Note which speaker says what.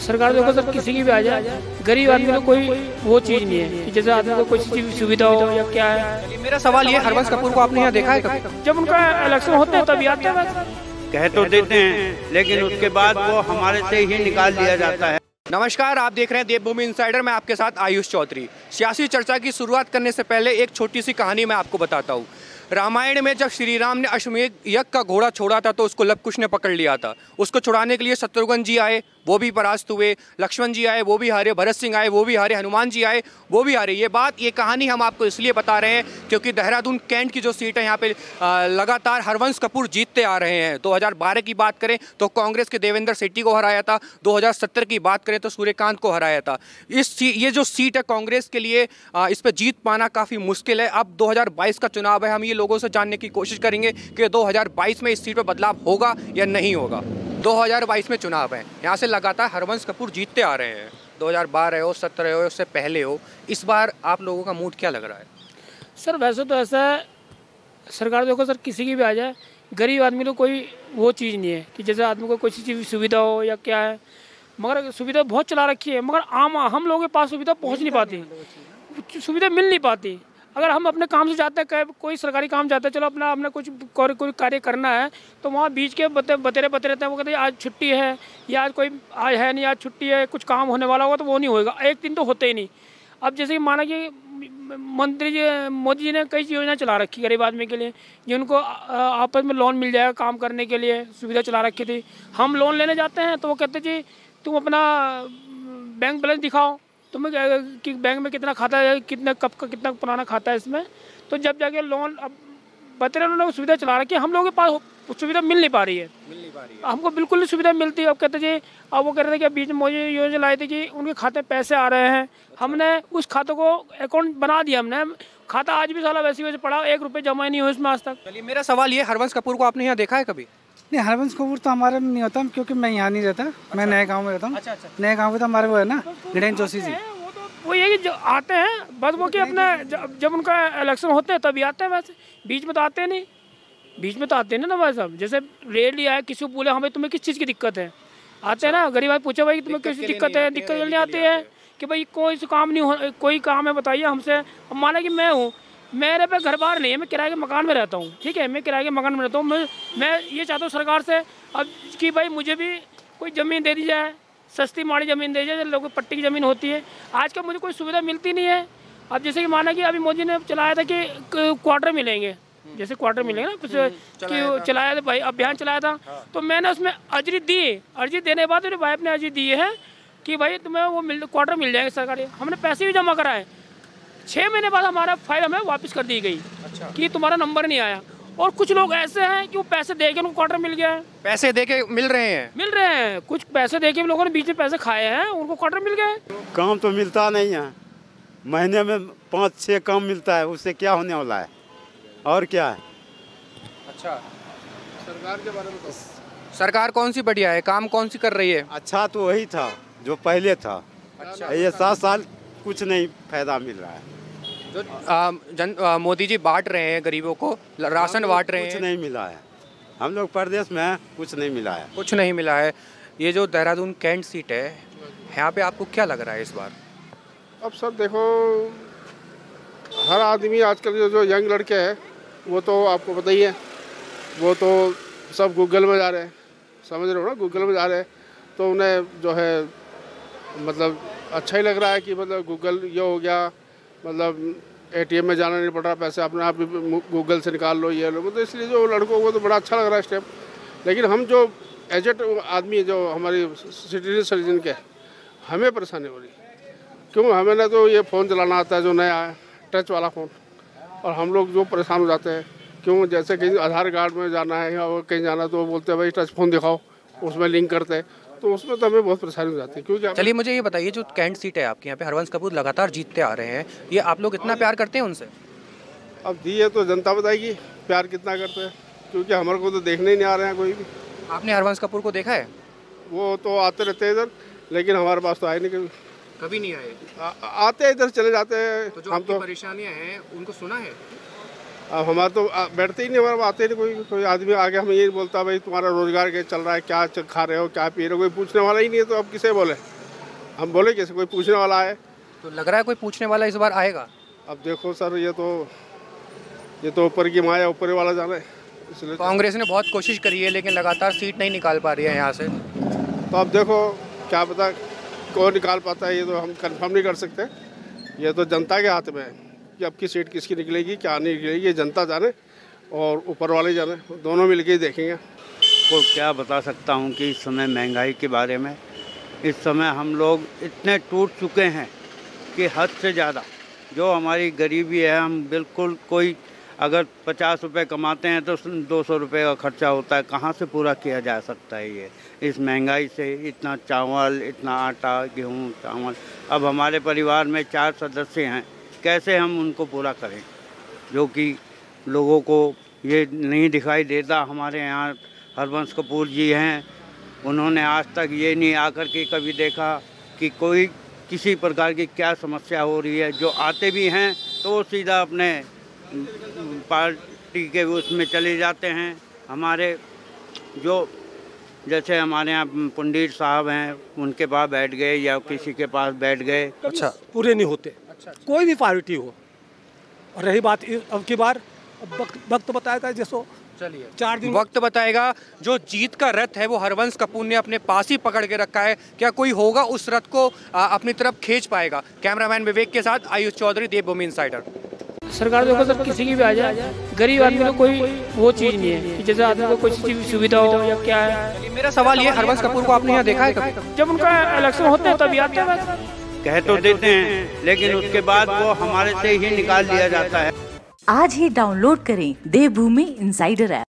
Speaker 1: सरकार देखो सर किसी की भी आ जाए। गरीब आदमी को कोई वो चीज़ नहीं है कि जैसे आदमी को कोई चीज़ सुविधा हो या क्या है।
Speaker 2: मेरा सवाल ये हरवंश कपूर को आपने यहाँ देखा है कभी?
Speaker 1: जब उनका इलेक्शन होते हैं तभी आते हैं
Speaker 3: कह तो देते हैं लेकिन उसके बाद वो हमारे से ही निकाल दिया जाता है।
Speaker 2: नमस्कार आप देख रहे हैं देवभूमि इंसाइडर मैं आपके साथ आयुष चौधरी। सियासी चर्चा की शुरुआत करने से पहले एक छोटी सी कहानी मैं आपको बताता हूँ। रामायण में जब श्री राम ने अश्वमेध यज्ञ का घोड़ा छोड़ा था तो उसको लवकुश ने पकड़ लिया था। उसको छुड़ाने के लिए शत्रुघ्न जी आए वो भी परास्त हुए, लक्ष्मण जी आए, वो भी हारे, भरत सिंह आए, वो भी हारे, हनुमान जी आए, वो भी हारे। ये बात, ये कहानी हम आपको इसलिए बता रहे हैं क्योंकि देहरादून कैंट की जो सीट है, यहाँ पे लगातार हरवंश कपूर जीतते आ रहे हैं। 2012 की बात करें तो कांग्रेस के देवेंद्र सेट्टी को हराया था 2070 की बात करें तो सूर्यकांत को हराया था। इस ये जो सीट है कांग्रेस के लिए इस पर जीत पाना काफ़ी मुश्किल है। अब 2022 का चुनाव है, हम ये लोगों से जानने की कोशिश करेंगे कि 2022 में इस सीट पर बदलाव होगा या नहीं होगा। 2022 में चुनाव है। यहाँ से लगातार हरवंश कपूर जीतते आ रहे हैं। 2012 हो 17 हो उससे पहले हो, इस बार आप लोगों का मूड क्या लग रहा है?
Speaker 1: सर, वैसे तो ऐसा है, सरकार देखो सर, किसी की भी आ जाए, गरीब आदमी को कोई वो चीज़ नहीं है कि जैसे आदमी को कोई चीज़ की सुविधा हो या क्या है। मगर सुविधा बहुत चला रखी है, मगर आम, हम लोगों के पास सुविधा पहुँच नहीं पाती। सुविधा मिल नहीं पाती। अगर हम अपने काम से जाते हैं कोई सरकारी काम जाते हैं, चलो अपना अपना कुछ कोई कोई कार्य करना है तो वहाँ बीच के बते, बतेरे बते रहते हैं, वो कहते हैं, आज छुट्टी है, या आज कोई, आज है नहीं, आज छुट्टी है, कुछ काम होने वाला होगा तो वो नहीं होगा एक दिन तो होते ही नहीं। अब जैसे कि माना कि मंत्री जी, मोदी जी ने कई योजना चला रखी गरीब आदमी के लिए, जिनको आपस में लोन मिल जाएगा काम करने के लिए, सुविधा चला रखी थी। हम लोन लेने जाते हैं तो वो कहते जी तुम अपना बैंक बैलेंस दिखाओ। तुम्हें क्या- कि बैंक में कितना खाता है कितना कब का कितना पुराना खाता है इसमें। तो जब जाके लोन अब बता रहे उन्होंने सुविधा चला रखी है। हम लोगों के पास सुविधा मिल नहीं पा रही है।
Speaker 2: मिल नहीं पा रही है।
Speaker 1: हमको बिल्कुल नहीं सुविधा मिलती। है अब कहते जी अब वो कह रहे थे कि बीच में योजना लाई थी कि उनके खाते पैसे आ रहे हैं। हमने उस खाते को अकाउंट बना दिया हमने। खाता आज भी साला वैसे वैसे पड़ा एक रुपये जमा ही नहीं हुआ इसमें आज तक।
Speaker 2: चलिए मेरा सवाल ये हरवंश कपूर को आपने यहाँ देखा है कभी?
Speaker 4: नहीं हरबंस कपूर तो हमारे में नहीं होता क्योंकि मैं यहाँ नहीं रहता अच्छा, मैं नए गाँव में रहता हूँ।
Speaker 2: अच्छा अच्छा।
Speaker 4: नए गाँव में तो हमारे वो है ना गणेश जोशी जी।
Speaker 1: वो तो ये कि जो आते हैं बस वो कि अपने जब उनका इलेक्शन होते हैं तभी आते हैं वैसे। बीच में तो आते नहीं। बीच में तो आते हैं ना भाई साहब। जैसे रेली आए किसी को बोले हमें तुम्हें किस चीज़ की दिक्कत है? आते हैं ना गरीब आदमी पूछे भाई तुम्हें किस दिक्कत है? दिक्कत के लिए आते हैं? कि भाई कोई काम नहीं हो कोई काम है बताइए हमसे। अब माना कि मैं हूँ। मेरे पे घर बार नहीं है मैं किराए के मकान में रहता हूँ ठीक है? मैं किराए के मकान में रहता हूँ मैं मैं ये चाहता हूँ सरकार से अब कि भाई मुझे भी कोई ज़मीन दे दी जाए सस्ती माड़ी ज़मीन दे जाए लोगों पट्टी की ज़मीन होती है। आज कल मुझे कोई सुविधा मिलती नहीं है। अब जैसे कि माना कि अभी मोदी ने चलाया था कि क्वार्टर मिलेंगे जैसे क्वार्टर मिलेंगे ना कुछ कि चलाया था। भाई अभियान चलाया था। तो मैंने उसमें अर्जी दी अर्जी देने के बाद मेरे भाई ने अर्जी दी है कि भाई तुम्हें वो मिल क्वार्टर मिल जाएँगे सरकारी। हमने पैसे भी जमा कराए छः महीने बाद हमारा फ़ाइल हमें वापस कर दी गई
Speaker 2: अच्छा।
Speaker 1: कि तुम्हारा नंबर नहीं आया। और कुछ लोग ऐसे हैं कि वो पैसे दे के उनको क्वार्टर मिल गया है।
Speaker 2: पैसे दे के मिल रहे हैं?
Speaker 1: मिल रहे हैं। कुछ पैसे दे के लोगों ने बीच में पैसे खाए हैं उनको क्वार्टर मिल गए
Speaker 5: काम तो मिलता नहीं है। महीने में पाँच छः काम मिलता है उससे क्या होने वाला है? और क्या है?
Speaker 2: अच्छा। सरकार के बारे में सरकार कौन सी बढ़िया है? काम कौन सी कर रही है?
Speaker 5: अच्छा तो वही था जो पहले था।
Speaker 2: अच्छा।
Speaker 5: ये सात साल कुछ नहीं फ़ायदा मिल रहा है।
Speaker 2: जो आ, जन आ, मोदी जी बांट रहे हैं गरीबों को राशन बांट रहे हैं।
Speaker 5: कुछ नहीं मिला है। हम लोग प्रदेश में कुछ नहीं मिला है।
Speaker 2: कुछ नहीं मिला है। ये जो देहरादून कैंट सीट है यहाँ पे आपको क्या लग रहा है इस बार?
Speaker 6: अब सर देखो हर आदमी आजकल जो जो यंग लड़के हैं वो तो आपको पता ही है वो तो सब गूगल में जा रहे हैं। समझ रहे हो ना? गूगल में जा रहे हैं। तो उन्हें जो है मतलब अच्छा ही लग रहा है कि मतलब गूगल ये हो गया मतलब एटीएम में जाना नहीं पड़ रहा, पैसे अपने आप गूगल से निकाल लो, ये लो। मतलब इसलिए जो लड़कों को तो बड़ा अच्छा लग रहा है स्टेप लेकिन हम जो एजेड आदमी जो हमारी सिटीजन सिटीजन के, हमें परेशानी हो रही है। क्यों? हमें ना तो ये फ़ोन चलाना आता है, जो नया है टच वाला फ़ोन और हम लोग जो परेशान हो जाते हैं, क्यों? जैसे कहीं आधार कार्ड में जाना है या कहीं जाना तो बोलते हैं, भाई टच फ़ोन दिखाओ। उसमें लिंक करते हैं। तो उसमें तो हमें बहुत परेशानी हो जाती है क्योंकि
Speaker 2: चलिए मुझे ये बताइए जो कैंट सीट है आपके यहाँ पे हरवंश कपूर लगातार जीतते आ रहे हैं ये आप लोग इतना प्यार करते हैं उनसे?
Speaker 6: अब दिए तो जनता बताएगी प्यार कितना करते हैं क्योंकि हमारे को तो देखने ही नहीं आ रहे हैं कोई भी।
Speaker 2: आपने हरवंश कपूर को देखा है?
Speaker 6: वो तो आते रहते हैं इधर लेकिन हमारे पास तो आए नहीं कभी।
Speaker 2: कभी नहीं आए?
Speaker 6: आते इधर चले जाते हैं।
Speaker 2: तो जो
Speaker 6: हम तो
Speaker 2: परेशानियाँ हैं उनको सुना है?
Speaker 6: अब हमारा तो बैठते ही नहीं हमारा आते ही नहीं कोई कोई आदमी आगे हमें ये बोलता भाई तुम्हारा रोज़गार क्या चल रहा है क्या खा रहे हो क्या पी रहे हो? कोई पूछने वाला ही नहीं है तो अब किसे बोले? हम बोले कैसे? कोई पूछने वाला है।
Speaker 2: तो लग रहा है कोई पूछने वाला इस बार आएगा?
Speaker 6: अब देखो सर ये तो ये तो ऊपर की माया ऊपर वाला जाने। इसलिए
Speaker 2: कांग्रेस ने बहुत कोशिश करी है लेकिन लगातार सीट नहीं निकाल पा रही है यहाँ से।
Speaker 6: तो अब देखो क्या पता कौन निकाल पाता है ये तो हम कंफर्म नहीं कर सकते। ये तो जनता के हाथ में है। कि अब की सीट किसकी निकलेगी, क्या नहीं निकलेगी, ये जनता जाने और ऊपर वाले जाने, दोनों मिलके ही देखेंगे।
Speaker 3: को क्या बता सकता हूँ कि इस समय महँगाई के बारे में, इस समय हम लोग इतने टूट चुके हैं कि हद से ज़्यादा, जो हमारी गरीबी है, हम बिल्कुल कोई अगर पचास रुपये कमाते हैं तो दो सौ रुपये का खर्चा होता है, कहाँ से पूरा किया जा सकता है ये? इस महँगाई से इतना चावल, इतना आटा, गेहूँ, चावल। अब हमारे परिवार में चार सदस्य हैं कैसे हम उनको पूरा करें? जो कि लोगों को ये नहीं दिखाई देता। हमारे यहाँ हरवंश कपूर जी हैं। उन्होंने आज तक ये नहीं आकर के कभी देखा कि कोई किसी प्रकार की क्या समस्या हो रही है। जो आते भी हैं तो वो सीधा अपने पार्टी के उसमें चले जाते हैं। हमारे जो जैसे हमारे यहाँ पंडित साहब हैं, उनके पास बैठ गए या किसी के पास बैठ गए।
Speaker 7: अच्छा पूरे नहीं होते? कोई भी पार्टी हो। और रही बात अब की बार वक्त बताएगा जैसो।
Speaker 2: चलिए।
Speaker 7: चार दिन
Speaker 2: वक्त बताएगा जो जीत का रथ है वो हरवंश कपूर ने अपने पास ही पकड़ के रखा है। क्या कोई होगा उस रथ को आ, अपनी तरफ़ खींच पाएगा? कैमरामैन विवेक के साथ आयुष चौधरी देवभूमि इंसाइडर
Speaker 1: सरकार देखो सर किसी की भी आ जाए। गरीब आदमी को कोई वो चीज़ नहीं है कि जैसे आदमी को कोई चीज़ सुविधा हो या क्या है।
Speaker 2: मेरा सवाल ये हरवंश कपूर को आपने यहाँ देखा है
Speaker 1: जब उनका इलेक्शन होते हैं तभी आते हैं। बस
Speaker 3: कह तो देते हैं लेकिन उसके बाद वो हमारे से ही निकाल दिया जाता है।
Speaker 8: आज ही डाउनलोड करें देवभूमि इंसाइडर ऐप।